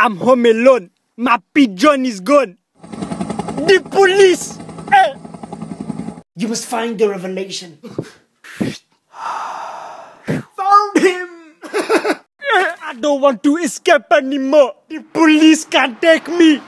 I'm home alone. My pigeon is gone. The police! Eh. You must find the revelation. Found him! Eh, I don't want to escape anymore. The police can't take me.